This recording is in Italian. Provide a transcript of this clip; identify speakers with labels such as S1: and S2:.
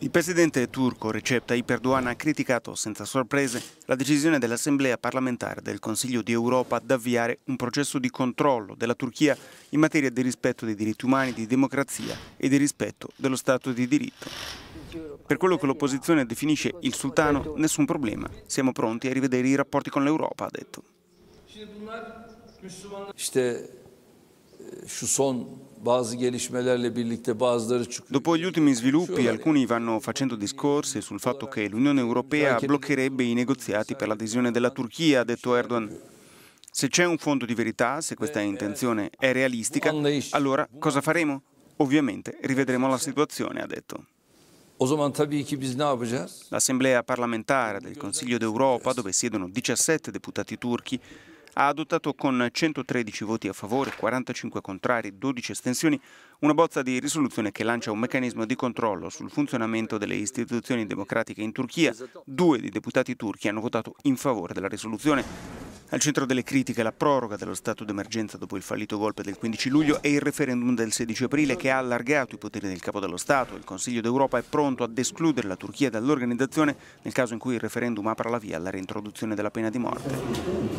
S1: Il presidente turco Recep Tayyip Erdogan ha criticato senza sorprese la decisione dell'Assemblea parlamentare del Consiglio di Europa ad avviare un processo di controllo della Turchia in materia di rispetto dei diritti umani, di democrazia e di rispetto dello Stato di diritto. Per quello che l'opposizione definisce il sultano, nessun problema. Siamo pronti a rivedere i rapporti con l'Europa, ha detto.
S2: İşte şu
S1: Dopo gli ultimi sviluppi, alcuni vanno facendo discorsi sul fatto che l'Unione Europea bloccherebbe i negoziati per l'adesione della Turchia, ha detto Erdogan. Se c'è un fondo di verità, se questa intenzione è realistica, allora cosa faremo? Ovviamente rivedremo la situazione, ha detto. L'Assemblea parlamentare del Consiglio d'Europa, dove siedono 17 deputati turchi, ha adottato con 113 voti a favore, 45 contrari, 12 estensioni, una bozza di risoluzione che lancia un meccanismo di controllo sul funzionamento delle istituzioni democratiche in Turchia. Due dei deputati turchi hanno votato in favore della risoluzione. Al centro delle critiche la proroga dello stato d'emergenza dopo il fallito golpe del 15 luglio e il referendum del 16 aprile che ha allargato i poteri del capo dello Stato. Il Consiglio d'Europa è pronto ad escludere la Turchia dall'organizzazione nel caso in cui il referendum apra la via alla reintroduzione della pena di morte.